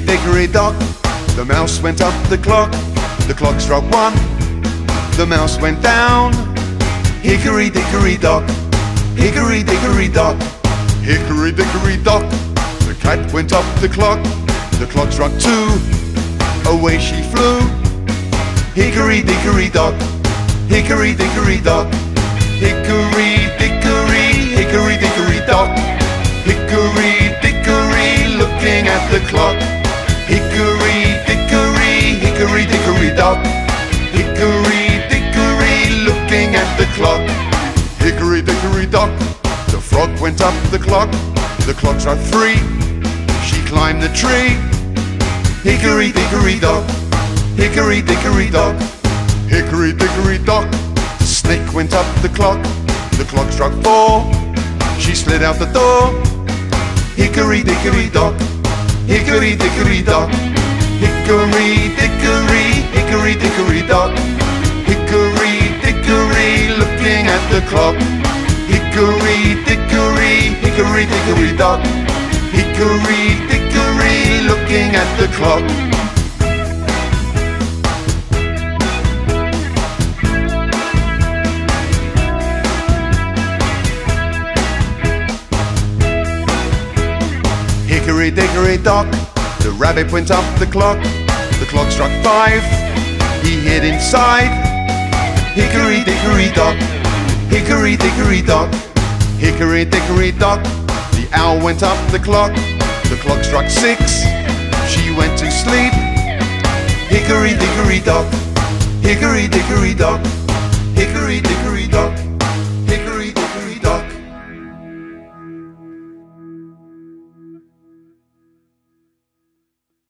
dickory dock, the mouse went up the clock. The clock struck one, the mouse went down. Hickory dickory dock, hickory dickory dock, hickory dickory dock. The cat went up the clock, the clock struck two, away she flew. Hickory dickory dock, hickory dickory dock, hickory dickory, hickory dickory dock, hickory dickory, looking at the clock. Hickory dickory, dock, hickory dickory, looking at the clock. Hickory dickory dock, the frog went up the clock, the clock struck three, she climbed the tree. Hickory dickory dock, hickory dickory dock, hickory dickory dock. The snake went up the clock, the clock struck four. She slid out the door. Hickory dickory dock, hickory dickory dock, hickory dickory, hickory dickory dock, hickory dickory, looking at the clock. Hickory dickory, hickory dickory dock, hickory dickory, looking at the clock. Hickory dickory dock, the rabbit went up the clock. The clock struck five, he hid inside. Hickory dickory dock, hickory dickory dock, hickory dickory dock. The owl went up the clock. The clock struck six, she went to sleep. Hickory dickory dock, hickory dickory dock, hickory dickory.